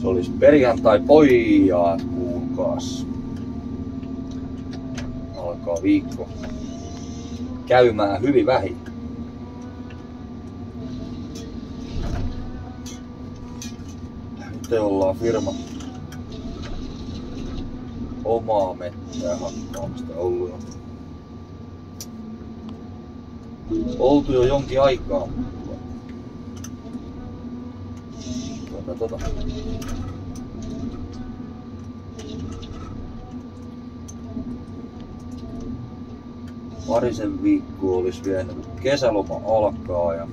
Se olisi perjantai pojat, kuulkaas. Alkaa viikko käymään hyvin vähin. Nyt ollaan firma omaa mettää hakkaamista ollut jo. Oltu jo jonkin aikaa. Tuota, tuota. Parisen viikkoa olisi vielä kesäloma alkaa ja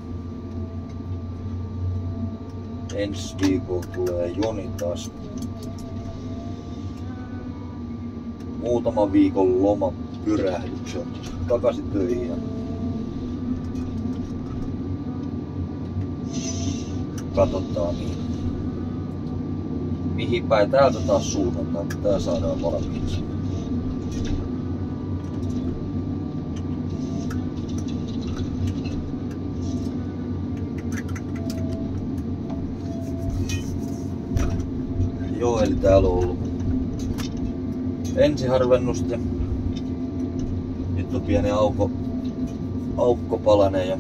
ensi viikolla tulee Joni taas muutaman viikon loma pyrähdyksen takaisin töihin. Ja katsotaan niin, mihin päin täältä taas suunnataan, kun tää saadaan valmiiksi. Joo, eli täällä on ollut ensiharvennust ja nyt on pieni auko, aukko palanen ja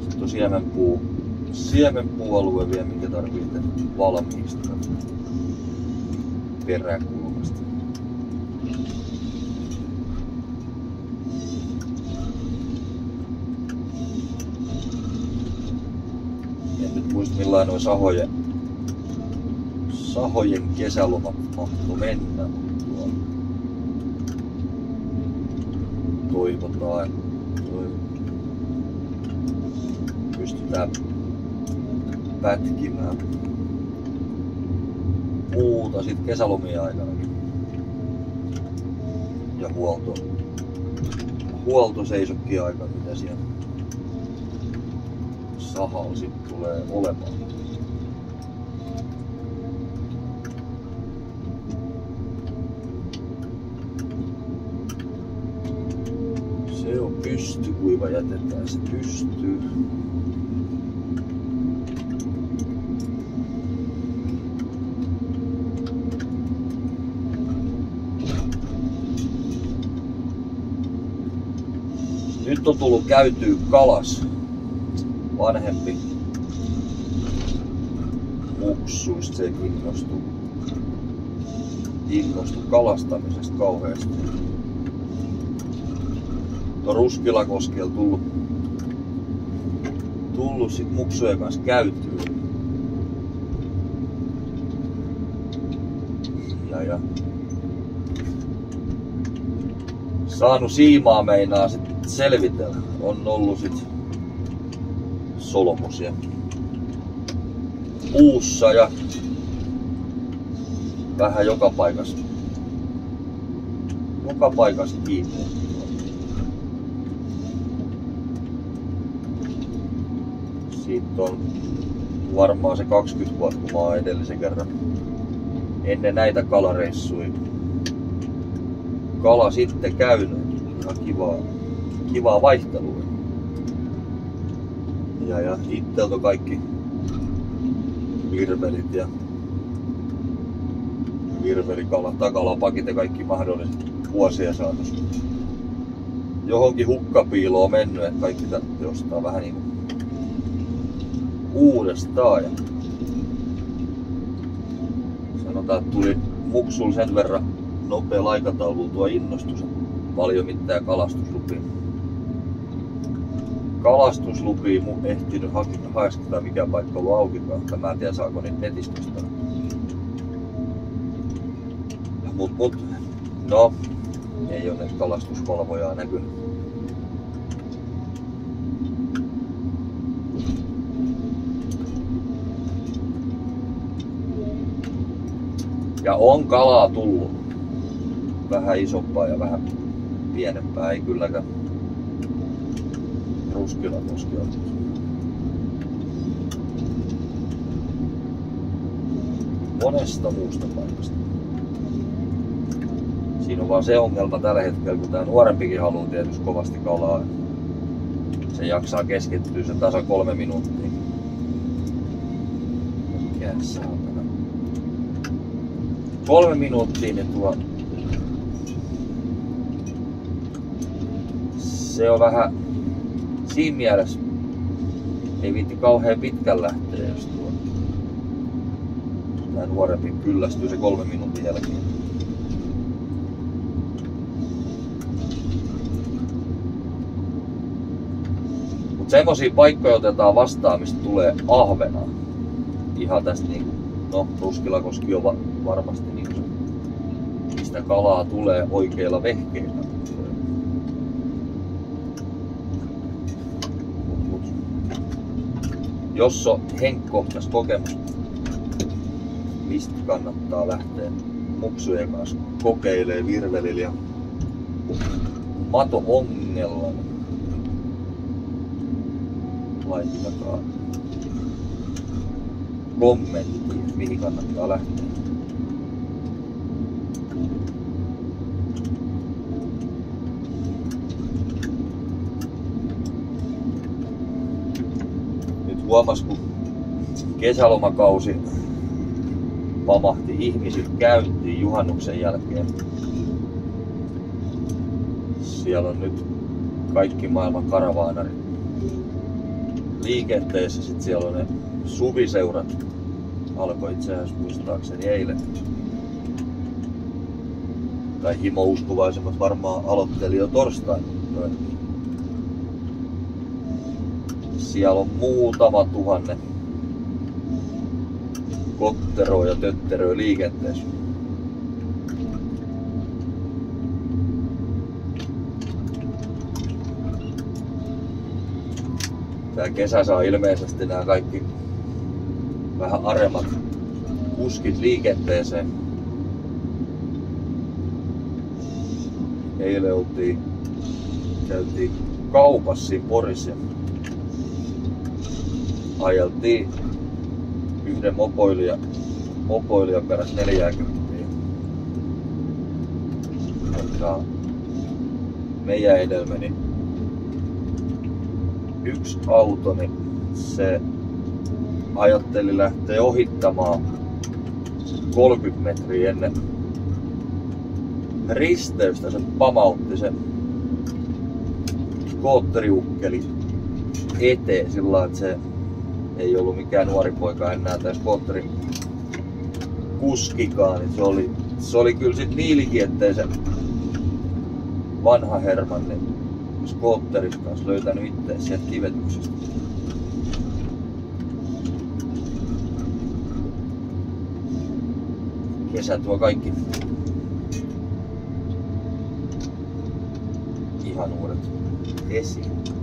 sitten on siemenpuu, siemenpuualue vielä, minkä tarvitsee valmiiksi peräkulmasta. En nyt muista millainen on sahojen sahojen kesälomat mahtu mennä, toivotaan, että toi pystytään pätkimään puuta sit kesälomien aikana. Ja huolto, huoltoseisokki aika, mitä siellä sahalla sit tulee olemaan. Se on pystykuiva, jätetään se pystyy. On tullut käytyä kalas. Vanhempi muksuista se innostui, innostui kalastamisesta kauheasti. Tuo Ruskilakoskella tullut, tullut sit muksujen kanssa käytyä. Ja, ja saanut siimaa meinaa sit selvitellä. On ollut sit solmusia puussa ja vähän joka paikassa. Joka paikassa kiinni. Siitä on varmaan se 20 vuotta, kun mä oon edellisen kerran ennen näitä kalareissuja kala sitten käynyt. Ihan kivaa, kivaa vaihtelua. Ja, ja itseltä kaikki virvelit ja virvelikalat, takalapakit ja kaikki mahdolliset vuosien saatossa johonkin hukkapiiloon mennyt, että kaikki tarvitsee ostaa vähän niin uudestaan. Ja sanotaan, että tuli muksul sen verran nopea aikataulu tuo innostus, paljon mitään kalastuslupia. Kalastuslupia mun ehtinyt haeskata mikä paikka ollut aukikaan. Mä en tiedä saako niitä netistä. Mut, mut, no, ei onneksi kalastusvalvojaa näkynyt. Ja on kalaa tullut. Vähän isompaa ja vähän pienempää. Ei kylläkään ruskilla koskea. Monesta muusta paikasta. Siinä on vaan se ongelma tällä hetkellä, kun tämä nuorempikin haluaa tietysti kovasti kalaa. se jaksaa keskittyä se tasa kolme minuuttia. Mikä saatana. Kolme minuuttia niin tuo se on vähän siinä mielessä ei viitti kauhean pitkän lähteä, jos tuo tämä nuorempi kyllästyy se kolme minuutin jälkeen. Mutta semmosia paikkoja otetaan vastaan, mistä tulee ahvena. Ihan tästä niinku, no Ruskilakoski on varmasti se, mistä kalaa tulee oikeilla vehkeillä. Jos on henkkohtas kokemus, mistä kannattaa lähteä muksujen kanssa kokeilee virvelillä ja mato ongella, laittakaa kommentti, mihin kannattaa lähteä. Huomas, kun kesälomakausi pamahti ihmiset käyntiin juhannuksen jälkeen. Siellä on nyt kaikki maailman karavaanarit liikenteessä. Sitten siellä on ne suviseurat. Alkoi itse asiassa muistaakseni eilen. Tai himouskuvaisemmat varmaan aloitteli jo torstaina. Siellä on muutama tuhanne kotteroa ja tötteröä liikenteessä. Tää kesä saa ilmeisesti nämä kaikki vähän aremmat kuskit liikenteeseen. Eilen oltiin, käytiin kaupassa Porissa ajeltiin yhden mopoilija, mopoilija peräs 40. Mutta meidän edellä meni yksi auto, niin se ajatteli lähteä ohittamaan 30 metriä ennen risteystä. Se pamautti se skootteriukkeli eteen sillä että se ei ollut mikään nuori poika enää tai skootterin kuskikaan, niin se oli, se oli kyllä sit niilikin, ettei se vanha Herman niin skootteris kanssa löytänyt itse sieltä kivetyksestä. Kesä tuo kaikki ihan uudet esiin.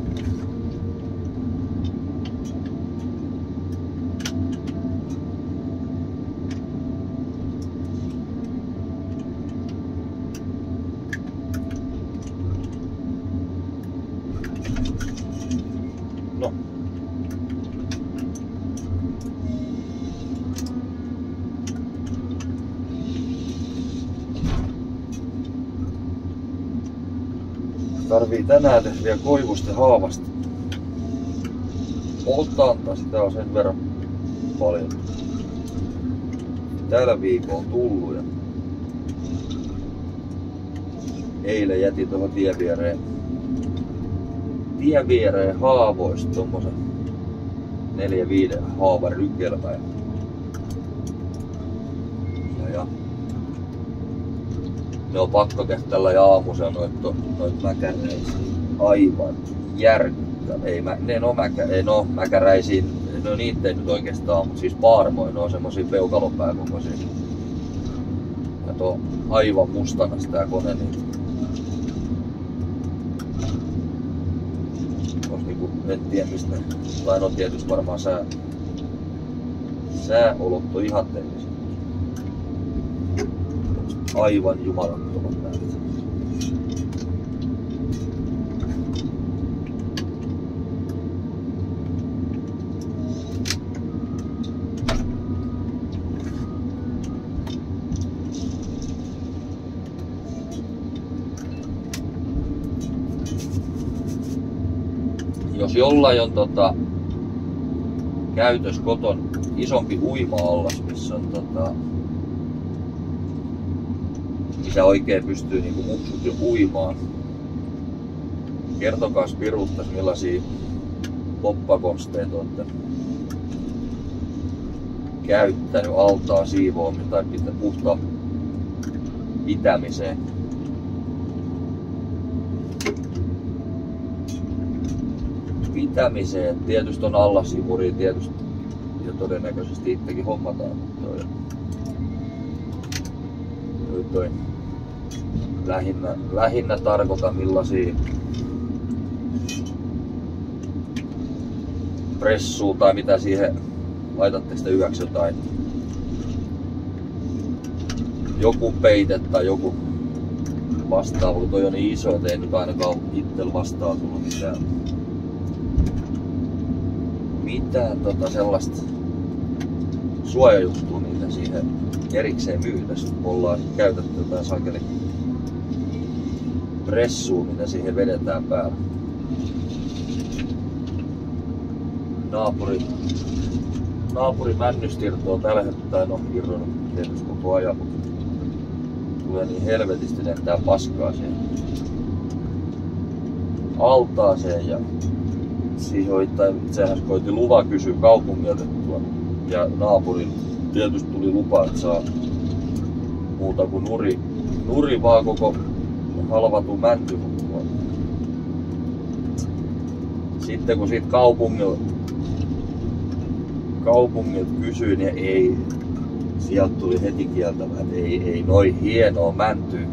tarvii tänään tehdä vielä koivusta haavasta. Otanta sitä on sen verran paljon. Tällä viikolla on tullut ja eilen jätin tuohon tien viereen, tien viereen haavoista neljä viiden haavan rykelmä. Ja, ja ne on pakko tehdä tällä aamusella noit, noit mäkäräisiä. Aivan järkyttävä. Ei, mä, ne no, mäkä, ei, no mäkäräisiin, no niitä ei nyt oikeastaan, mutta siis paarmoin, on semmosia peukalopää kokoisia. Ja tuo aivan mustana tää kone, niin niinku, en tiedä mistä, tai no tietysti varmaan sää, sääolot on ihanteellisia aivan jumalattoman näyt. Jos jos jollain on tota, käytös koton isompi uima-allas, missä on tota, missä oikein pystyy niinku muksut jo uimaan. Kertokaa piruttas millaisia poppakonsteja olette käyttänyt altaa siivoamiseen tai pitää puhtaan pitämiseen. Pitämiseen. Tietysti on allasimuri, tietysti ja todennäköisesti itsekin hommataan, toi, toi, toi. Lähinnä, lähinnä tarkoitan millaisia pressua tai mitä siihen laitatte sitä yöksi jotain. Joku peite tai joku vastaava, kun toi on niin iso, että ei nyt ainakaan itsellä vastaa tullut mitään. Mitään tota sellaista suojajuttua, niitä siihen erikseen myytäisi. Ollaan käytetty jotain sakeli pressua, mitä siihen vedetään päälle. Naapuri, naapuri männystirtoa tällä hetkellä, no irronnut tietysti koko ajan, tulee niin helvetisti lentää paskaa siihen altaaseen ja siihen tai itse asiassa koitti luva kysyä kaupungilta ja naapurin tietysti tuli lupa, että saa muuta kuin nuri, nuri vaan koko halvatu mänty. Sitten kun siitä kaupungilta kaupungilta kysyin, niin ei, sieltä tuli heti kieltämään, että ei, ei noin hienoa mäntyä,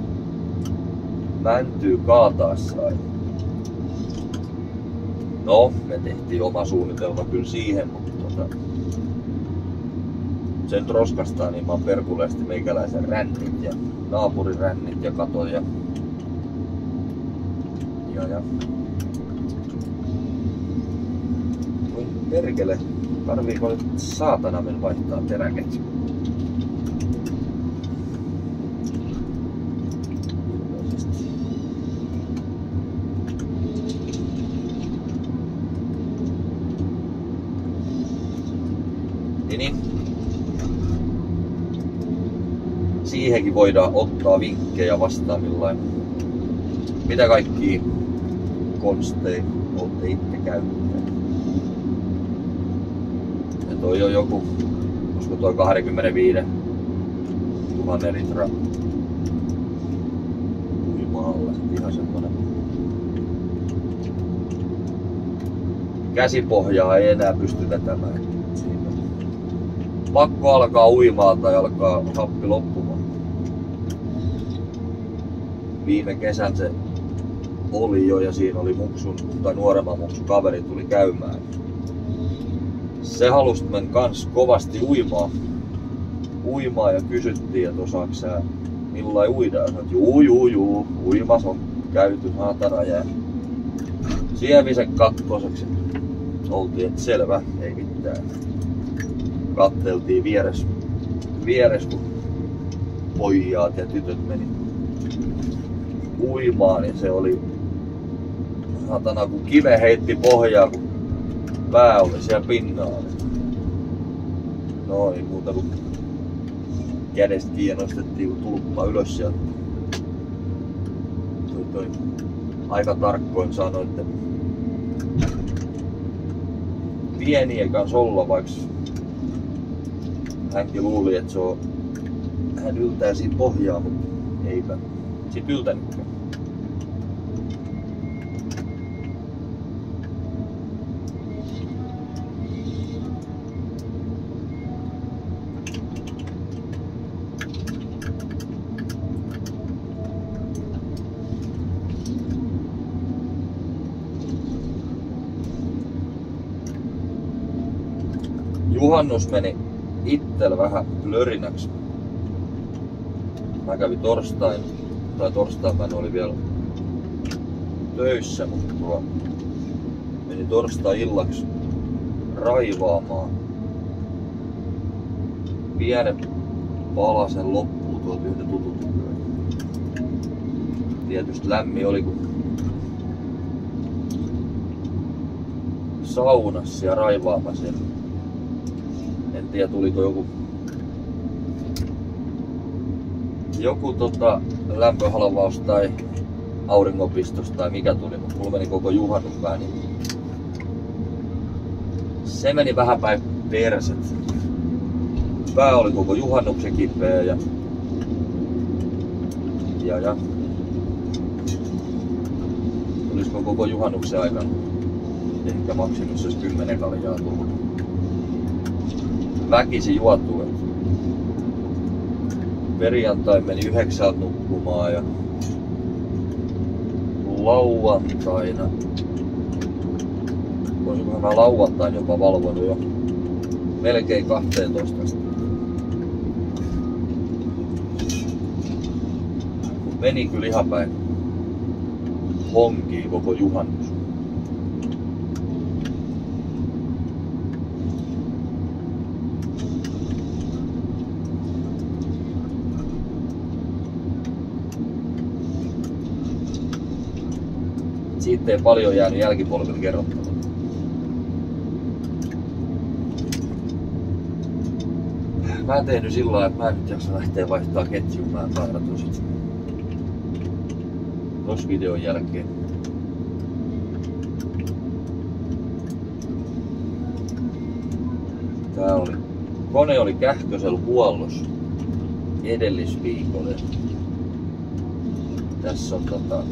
mäntyy kaataa sai. No, me tehtiin oma suunnitelma kyllä siihen, mutta tota, sen roskastaa, niin mä oon perkuleesti meikäläisen rännit ja naapurin rännit ja katot ja, ja, ja perkele, tarviiko nyt saatana men vaihtaa teräketju? siihenkin voidaan ottaa vinkkejä vastaan millain, mitä kaikki konsteja olette itse käyttäneet. Ja toi on joku, koska toi 25 000 litra uimaalla ihan semmonen käsipohjaa ei enää pysty vetämään. Siinä pakko alkaa uimaa tai alkaa happi loppumaan viime kesän se oli jo ja siinä oli muksun tai nuoremman muksun kaveri tuli käymään. Se halusi men kans kovasti uimaa. Uimaa ja kysyttiin, että osaako sä millain uida. Sanoin, että juu, juu, juu, uimas on käyty saatana ja sievisen kakkoseksi. Oltiin, että selvä, ei mitään. Katteltiin vieres, vieres kun pojat ja tytöt meni uimaan, niin se oli satana kun kive heitti pohjaa, kun pää oli siellä pinnalla. Noin muuta kuin kädestä kiinni nostettiin tulppa ylös ja toi, toi aika tarkkoin sanoi, että pieniä kanssa olla, vaikka hänkin luuli, että se on, hän yltää siitä pohjaa, mutta eipä sit yltänytkään. Juhannus meni itsellä vähän lörinäksi. Mä kävin torstain, tai torstain mä oli vielä töissä, mutta tuo meni torstai illaksi raivaamaan. Pienen palasen loppuun tuolta yhden tutut Tietysti lämmin oli, kun saunassa ja raivaamassa. En tiedä tuliko joku joku tota, lämpöhalvaus tai auringopistos tai mikä tuli, mutta mulla meni koko juhannus vähän niin se meni vähän päin perset. Pää oli koko juhannuksen kipeä ja, ja, ja tulisiko koko juhannuksen aikana ehkä maksimissaan 10 kaljaa tullut. Väkisi juotu. Perjantai meni yhdeksältä nukkumaan ja lauantaina olisikohan mä lauantain jopa valvonut jo melkein 12 asti. Meni kyllä ihan päin honkiin koko juhannus. Siitä ei paljon jäänyt jälkipolville kerrottavaa. Mä tein nyt sillä lailla, että mä en nyt jaksa lähteä vaihtaa ketjun, mä taidatu sit tos videon jälkeen. Tää oli, kone oli Kähkösellä huollossa edellisviikolla. Tässä on tota,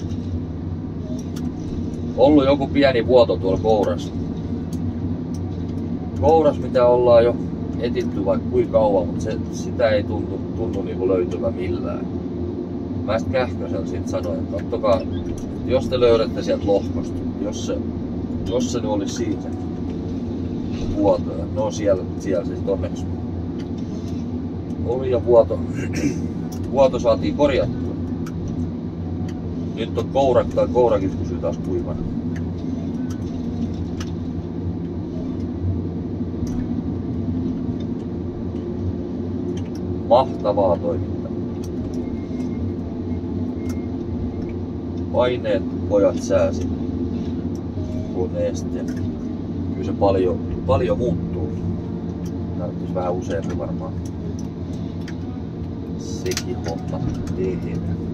ollut joku pieni vuoto tuolla kourassa. Kouras, mitä ollaan jo etitty vaikka kuinka kauan, mutta se, sitä ei tuntu, tunnu niinku löytyvä millään. Mä sitten Kähkösellä siitä sanoin, että kattokaa, jos te löydätte sieltä lohkosta, jos se, jos se nyt olisi siinä se vuoto, no siellä, siellä sitten onneksi oli ja vuoto, vuoto saatiin korjattua. Nyt on kourak tai kourakin taas kuivana. Mahtavaa toimintaa. Paineet pojat sääsi koneesta kyllä se paljon, paljon muuttuu. Tarvitsisi vähän useampi varmaan sekin homma tehdä.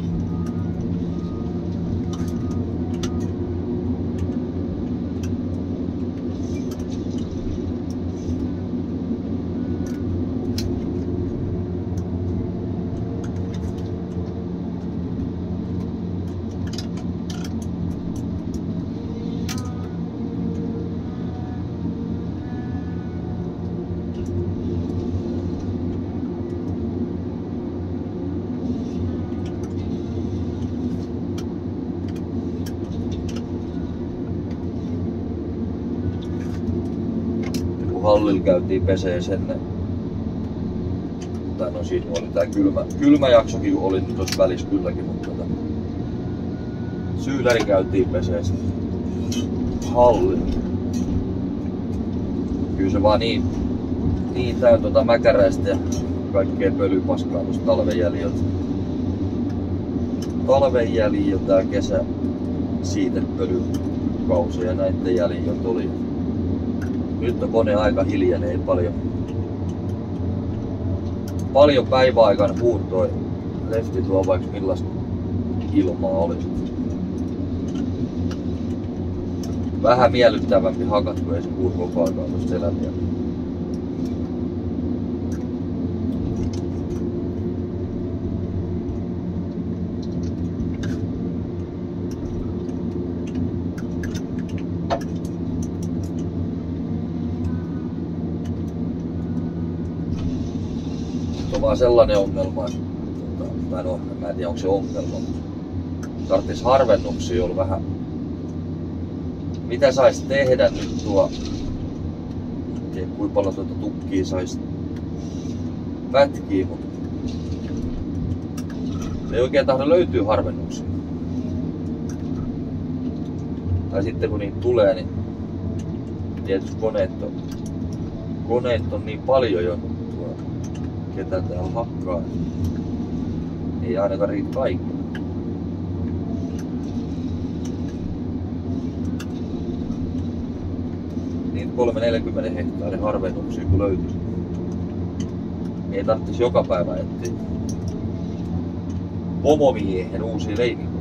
Hallilla käytiin pesee sen tai no siinä oli tää kylmä, kylmä jaksokin oli nyt tuossa välissä kylläkin, mutta tota, syynäri käytiin pesee sen hallilla. Kyllä se vaan niin, niin täynnä tota mäkäräistä ja kaikkea pölypaskaa tuosta talven jäljiltä. Talven jäljiltä tää kesä siitä pölykausi ja näitten jäljiltä oli nyt on kone aika hiljainen, ei paljon, paljon päiväaikaan huutoi. Lefti tuo vaikka millaista ilmaa olisi. Vähän miellyttävämpi hakat, kun ei se puhu koko ajan tuosta elämiä. On sellainen ongelma, että, tota, tai no, mä en tiedä onko se ongelma, tarvitsisi harvennuksia olla vähän. Mitä sais tehdä nyt tuo, en kuinka paljon tuota tukkia sais pätkiä, mutta ei oikein tahdo löytyy harvennuksia. Tai sitten kun niitä tulee, niin tietysti koneet on, koneet on niin paljon jo, ketä täällä hakkaa. Ei ainakaan riitä kaikki. 3-40 hehtaarin harvennuksia kun löytyisi. Ei tarvitsisi joka päivä etsiä pomomiehen uusia leimikoita.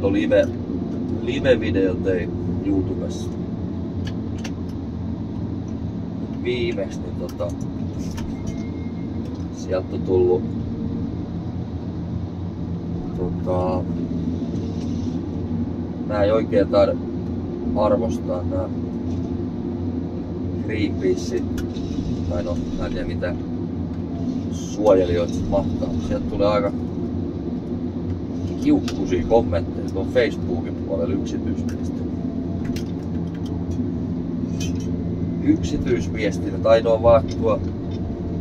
Tuon live, live-video tein YouTubessa. Viimeksi, niin tota, sieltä on tullut tota, mä en oikein taida arvostaa nää Greenpeace, tai no, mä en tiedä mitä suojelijoita mahtaa. Sieltä tulee aika kiukkuisia kommentteja tuon Facebookin puolella yksityisviestinä. Yksityisviestinä tai ne on vaan tuo,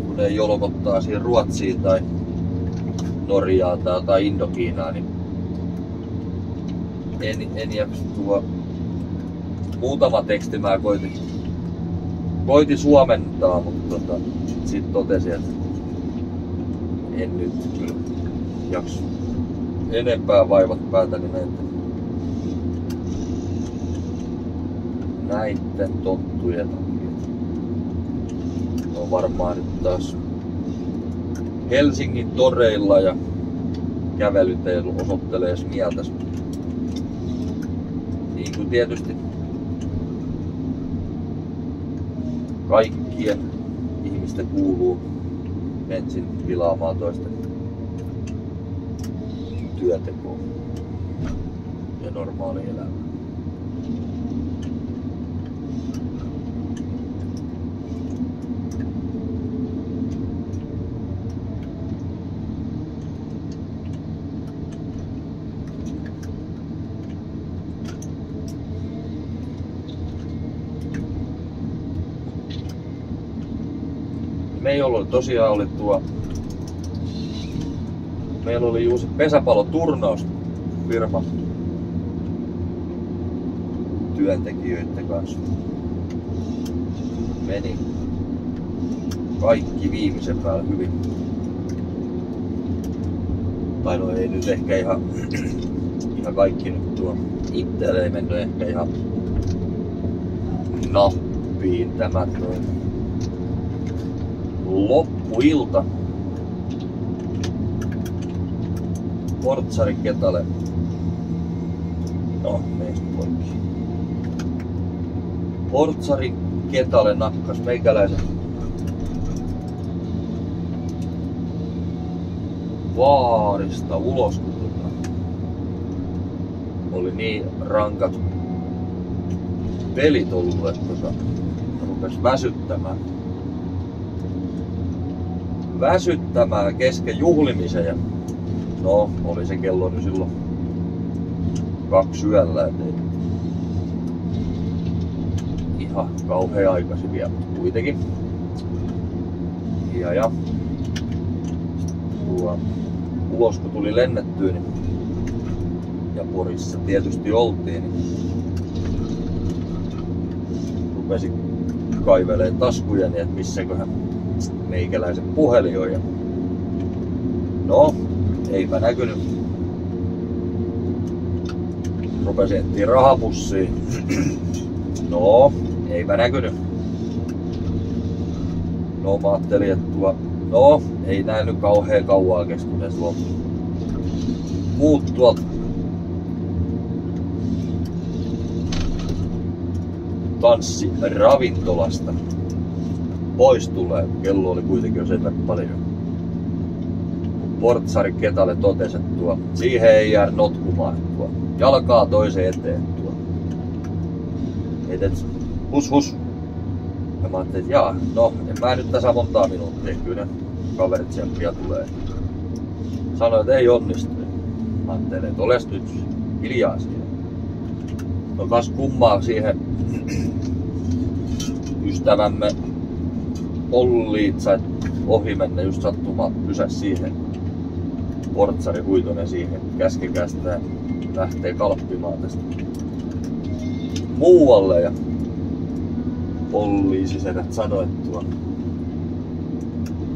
kun ne jolkottaa siihen Ruotsiin tai Norjaa tai, tai Indokiinaa, niin en, en tuo muutama teksti mä koitin, koitin suomentaa, mutta tota, sitten totesin, että en nyt kyllä jaksa enempää vaivat päätäni näiden, näiden tonttujen takia. On varmaan nyt taas Helsingin toreilla ja kävelyteillä osoittelee mieltäs. Niin kuin tietysti kaikkien ihmisten kuuluu ensin pilaamaan toisten työntekoa ja normaali elämä. Meillä oli tosiaan oli tuo meillä oli juuri se pesäpalloturnaus firma työntekijöiden kanssa. Meni kaikki viimeisen päällä hyvin. Tai no ei nyt ehkä ihan, ihan kaikki nyt tuo itselle ei mennyt ehkä ihan nappiin tämä toi loppuilta Portsari Ketale. No, meistä poikki. Portsari Ketale nakkas meikäläisen vaarista ulos, kun tota, oli niin rankat pelit ollut, että tota, rupes väsyttämään. Väsyttämään kesken juhlimisen ja No, oli se kello nyt silloin kaksi yöllä, et ei ihan kauhean aikaisin vielä, kuitenkin. Ja, ja tuo, ulos kun tuli lennettyä, niin, ja Porissa tietysti oltiin, niin rupesi kaivelee taskuja, niin että missäköhän meikäläisen puhelin on. Ja no, eipä näkynyt. Rupesin etsiä rahapussiin. No, eipä näkynyt. No mä ajattelin, että tuo, no ei näy kauhean kauaa keskuudessa tuo muut tuolta tanssi ravintolasta pois tulee. Kello oli kuitenkin jo sen paljon. Portsari Ketalle tuo, siihen ei jää notkumaan. Tuo, jalkaa toiseen eteen. Tuo. Et, et, hus hus. Ja mä ajattelin, että no en mä nyt tässä montaa minuuttia, kyllä ne kaverit sieltä tulee. Sanoin, että ei onnistu. Mä ajattelin, että oles nyt hiljaa siihen. No kas kummaa siihen ystävämme Olli sai ohi mennä just sattuma pysäs siihen. Portsari Huitonen siihen. Käskekää sitä lähtee kalppimaan tästä muualle ja poliisisedät tuo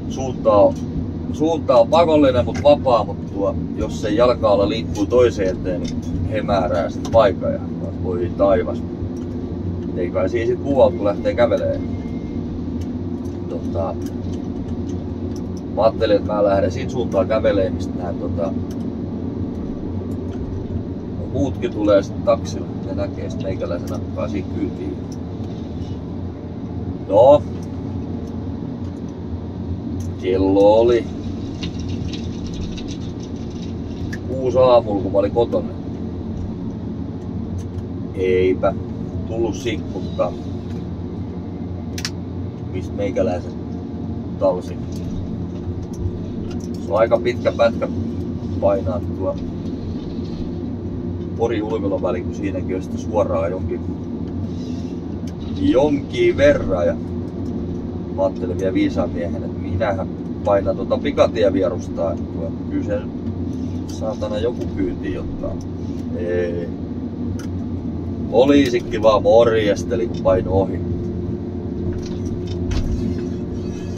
suunta on, suunta on pakollinen, mutta vapaa, mutta tuo, jos se jalkaalla liikkuu toiseen eteen, niin he määrää sitten paikan ja voi taivas. Ei kai siinä sitten muualta, kun lähtee kävelemään. Tota, mä ajattelin, että mä lähden siitä suuntaan kävelemään, mistä näin tota, muutkin tulee sitten taksilla ja näkee sitten meikäläisen nakkaa kyytiin. No, kello oli kuusi aamulla, kun mä olin kotona. Eipä tullut sinkuttaa, mistä meikäläisen talsi. On aika pitkä pätkä painaa tuo Pori Ulvilon väli, kun siinäkin on sitten suoraan jonkin, jonkin verran. Ja mä ajattelin vielä viisaan miehen, että minähän painan tuota pikatievierustaa. Kyllä se saatana joku kyyti ottaa. Ei. Poliisikin vaan morjesteli, kun paino ohi.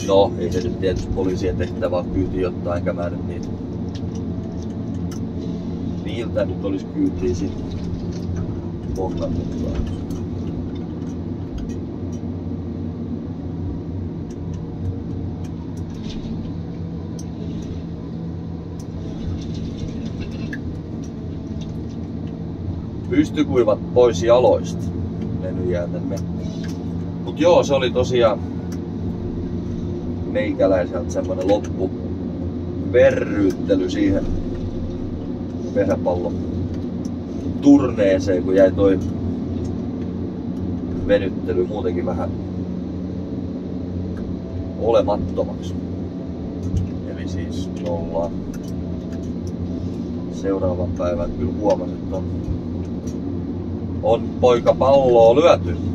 No, ei se nyt tietysti poliisien tehtävä kyyti ottaa, enkä mä nyt niitä niiltä nyt olisi kyytiä sitten kohdannutkaan. pystykuivat pois jaloista. Levyjäätelme. Mut joo, se oli tosiaan meikäläiseltä semmonen loppu verryyttely siihen pesäpallon turneeseen, kun jäi toi venyttely muutenkin vähän olemattomaksi. Eli siis ollaan seuraavan päivän kyllä huomasin, että on, on poika palloa lyöty.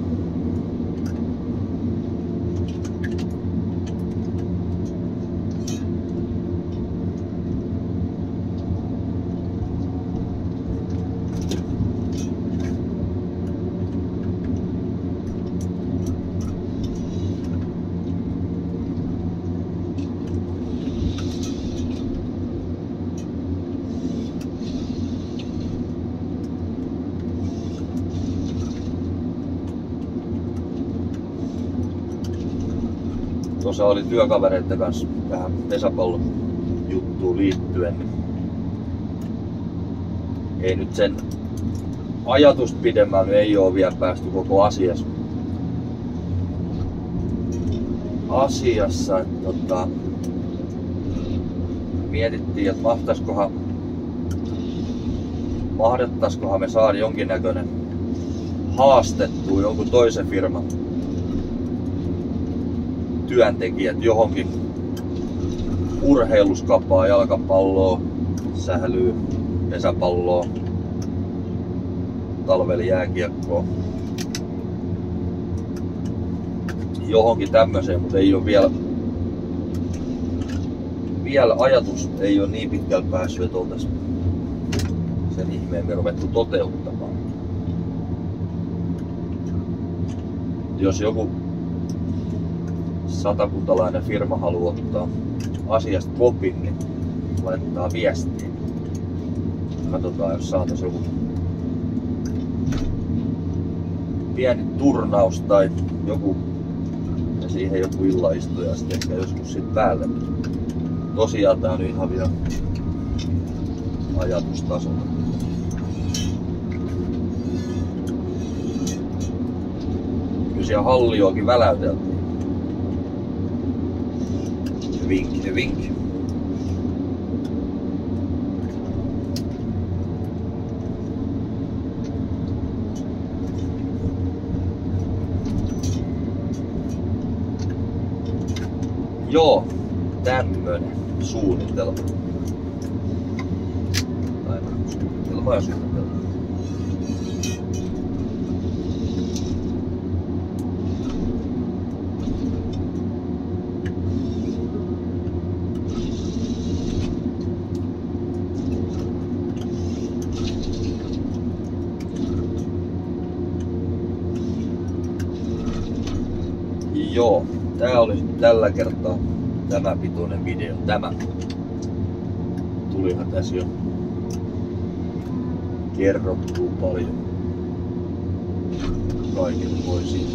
Tuossa oli työkavereiden kanssa tähän pesäpallon juttuun liittyen, niin ei nyt sen ajatus pidemmälle ei ole vielä päästy koko asiassa. asiassa että tota, mietittiin, että mahtaisikohan mahdettaisikohan me saada jonkinnäköinen haastettua jonkun toisen firman työntekijät johonkin urheiluskapaa, jalkapalloa, sählyä, pesäpalloa, talveli jääkiekkoa. Johonkin tämmöiseen, mutta ei ole vielä, vielä ajatus ei ole niin pitkällä päässyt, että oltaisiin sen ihmeen ruvettu toteuttamaan. Jos joku satakuntalainen firma haluaa ottaa asiasta kopin, niin laittaa viestiä. Katsotaan, jos saataisiin joku pieni turnaus tai joku ja siihen joku illaistuja sitten ehkä joskus sit päälle. Tosiaan tää on ihan vielä ajatustasolla. Kyllä siellä hallioakin väläyteltiin. Vink-Vink. Joo, tämmönen suunnitelma. Tai suunnitelma ja suunnitelma. Tällä kertaa tämä pituinen video. Tämä. Tulihan tässä jo kerrottua paljon kaiken voisin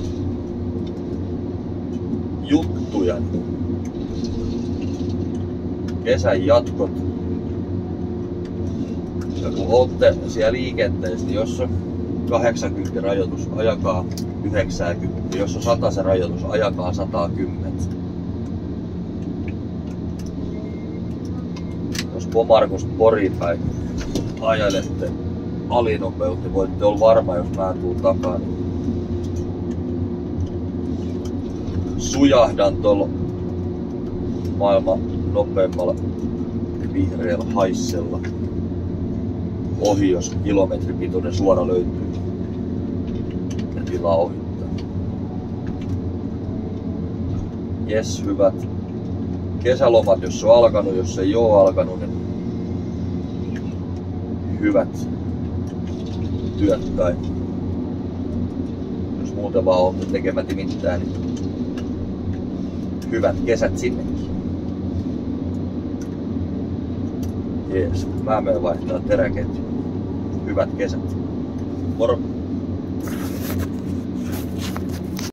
juttuja. Kesän jatkot. Ja kun olette siellä liikenteessä, niin jos on 80 rajoitus, ajakaa 90. Jos on 100 se rajoitus, ajakaa 110. Jos Pomarkusta Poriin päin ajelette alinopeutta, niin voitte olla varma, jos mä tuun takaa, niin sujahdan tuolla maailman nopeimmalla vihreällä haissella. Ohi, jos kilometripituinen suora löytyy. Ja tilaa ohittaa. Jes, hyvät. Kesälomat, jos on alkanut, jos ei ole alkanut, niin hyvät työt tai jos muuten vaan olette tekemättä mitään, niin hyvät kesät sinnekin. Jees, mä menen vaihtaa teräketju. Hyvät kesät. Moro!